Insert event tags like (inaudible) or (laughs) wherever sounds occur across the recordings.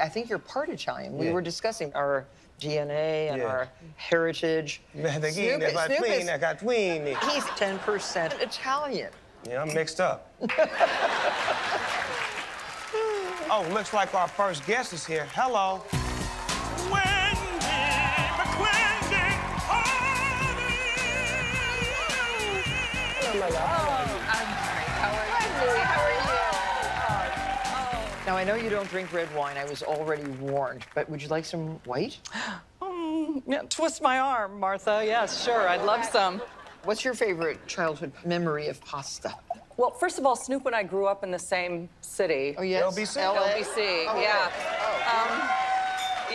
I think you're part Italian. We Yeah. were discussing our DNA and Yeah. our heritage. Snoop is- Snoop is- He's 10% Italian. Yeah, I'm mixed up. (laughs) oh, looks like our first guest is here. Hello. Now, I know you don't drink red wine. I was already warned, but would you like some white? (gasps) Yeah, twist my arm, Martha. Yes, sure. I'd love some. What's your favorite childhood memory of pasta? Well, first of all, Snoop and I grew up in the same city. Oh, yes. LBC? LA? LBC, Oh, yeah. Um,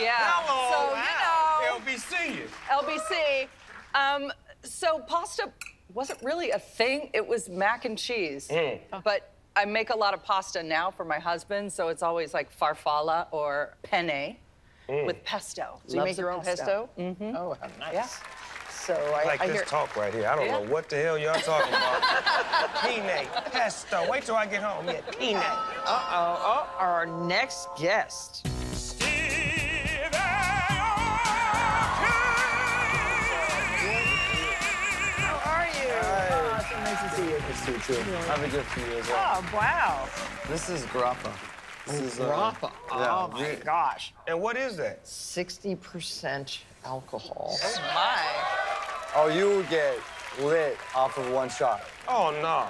yeah. so, LBC. you know, LBC. Um, so pasta wasn't really a thing. It was mac and cheese. Mm. But I make a lot of pasta now for my husband, so it's always like farfalla or penne Mm. with pesto. So you make your own pesto? Mm-hmm. Oh, how nice. Yeah. So I I, like I this hear. talk right here. I don't Yeah. know what the hell y'all talking about. (laughs) Pine, pesto. Wait till I get home. Yeah, pine. Uh-oh. Oh, our next guest. How are you? Oh, so nice to see you. Nice to meet you. I have a gift for you as well. Oh, wow. This is grappa. This is uh, Grappa. yeah, oh, my gosh. And what is that? 60% alcohol. Oh, My. Oh, you will get lit off of one shot. Oh, no.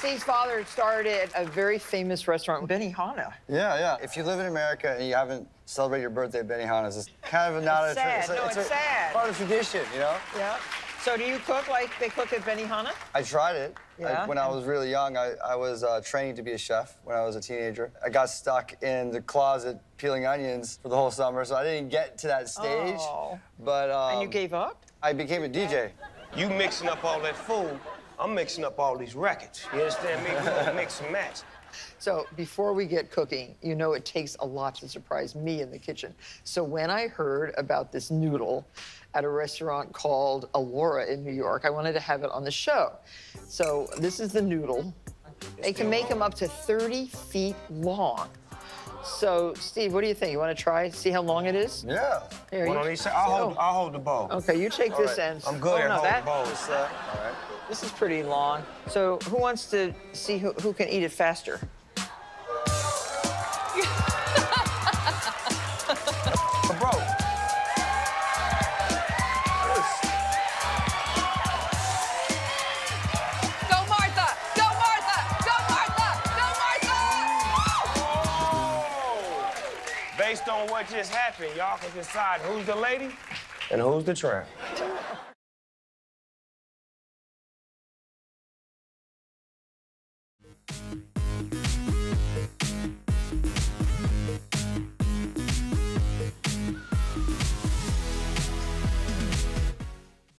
Steve's father started a very famous restaurant, Benihana. Yeah, yeah. If you live in America and you haven't celebrated your birthday at Benihana's, it's kind of not It's a sad. It's, a, No, it's it's a sad. part of tradition, you know. Yeah. So do you cook like they cook at Benihana? I tried it. I- Yeah? when I was really young, I, I was uh, training to be a chef when I was a teenager. I got stuck in the closet peeling onions for the whole summer, so I didn't get to that stage. Oh. But um, And you gave up? I became a DJ. You mixing up all that food. I'm mixing up all these records. You understand me? We're gonna mix and match. So before we get cooking, you know it takes a lot to surprise me in the kitchen. So when I heard about this noodle at a restaurant called Alora in New York, I wanted to have it on the show. So this is the noodle. They can make them up to 30 feet long. So Steve, what do you think? You want to try? See how long it is? Yeah. Here, One you- on each side. I'll hold. I'll hold the bowl. Okay, you take this right. end. I'm good oh, at no, holding that, bowls. This, uh, all right. This is pretty long. So who wants to see who, who can eat it faster? On what just happened, y'all can decide who's the lady and who's the tramp.